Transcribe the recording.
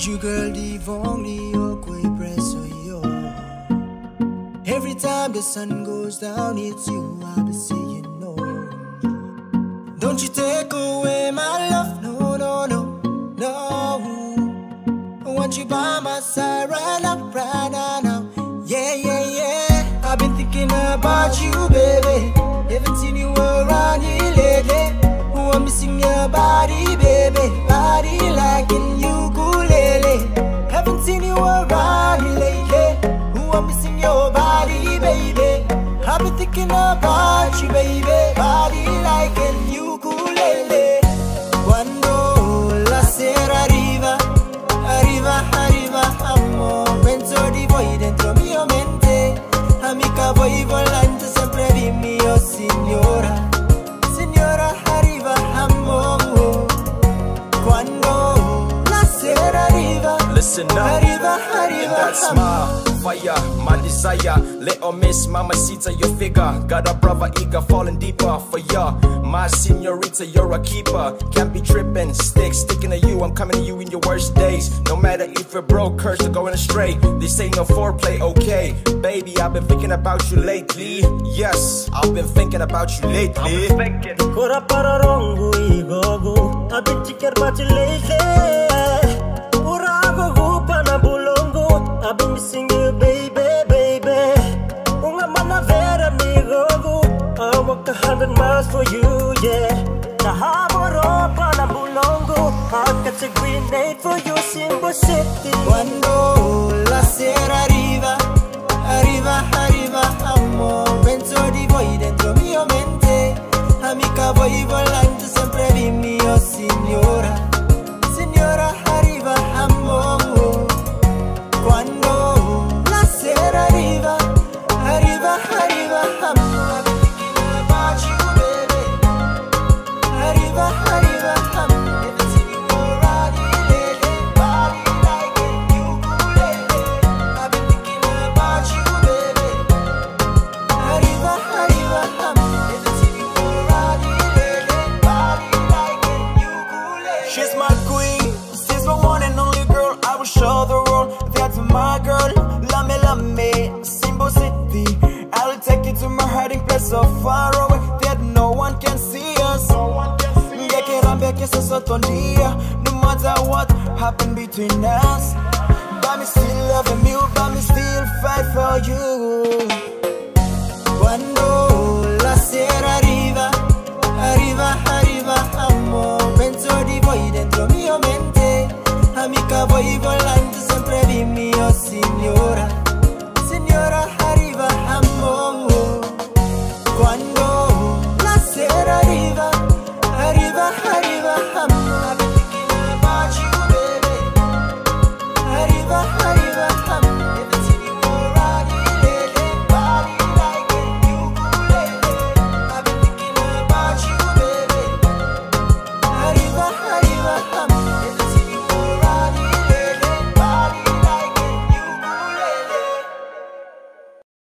You girl, the Jugaldivong Liokwe Presoyo. Every time the sun goes down, it's you I'll be saying no. Don't you take away my love, no, no, no, no. I want you by my side right now. thinking about you, baby. Body like an ukulele. Quando la sera arriva, arriva, arriva, amore. Penso di voi dentro mia mente. Amica, voi volante, sempre di mio oh signora. Signora, arriva, amore. Quando la sera arriva, Listen up. arriva, arriva, amore. Fire, my desire. Little miss, mama seats your figure. Got a brother eager, falling deeper for ya. My senorita, you're a keeper. Can't be tripping, stick, sticking to you. I'm coming to you in your worst days. No matter if you're broke, cursed, or going astray. This ain't no foreplay, okay? Baby, I've been thinking about you lately. Yes, I've been thinking about you lately. Kora para rongu hundred miles for you, yeah. Nahabo ropa na bulongo. I catch a grenade for you, Simbo City. Quando la sera my girl. Lame lame, Simbo City. I will take you to my hiding place so far away that no one can see us. Ngekerambe kesa sotondia, no matter what happened between us. But me still loving you, but me still fight for you. Quando la sera arriva, arriva, arriva, amor. Penso di voi dentro mia mente. Amica, voi volate Señora.